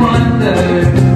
wonder.